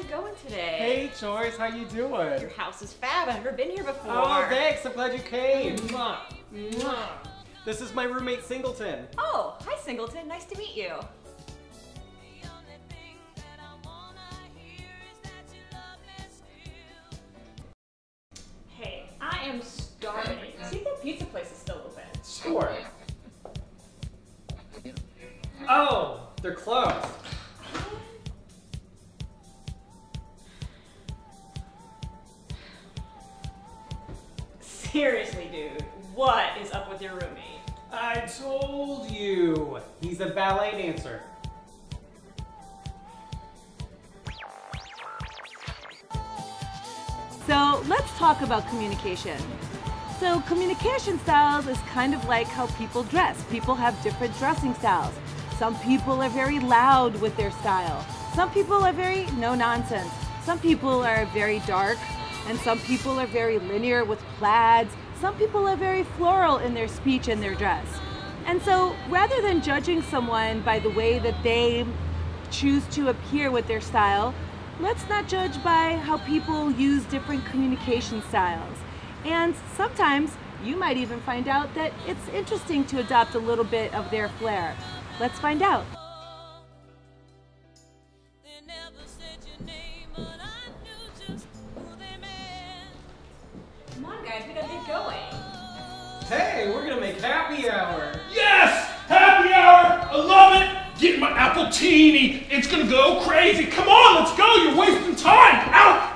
it going today? Hey, Joyce, how you doing? Your house is fab. I've never been here before. Oh, thanks. I'm glad you came. Mwah. Mwah. This is my roommate Singleton. Oh, hi Singleton. Nice to meet you. Hey, I am starving. See if that pizza place is still open. Sure. Oh, they're closed. Seriously, dude, what is up with your roommate? I told you. He's a ballet dancer. So let's talk about communication. So communication styles is kind of like how people dress. People have different dressing styles. Some people are very loud with their style. Some people are very no nonsense. Some people are very dark and some people are very linear with plaids. Some people are very floral in their speech and their dress. And so rather than judging someone by the way that they choose to appear with their style, let's not judge by how people use different communication styles. And sometimes you might even find out that it's interesting to adopt a little bit of their flair. Let's find out. Hey, we're gonna make happy hour. Yes! Happy hour! I love it! Get my appletini. It's gonna go crazy. Come on, let's go. You're wasting time. Out!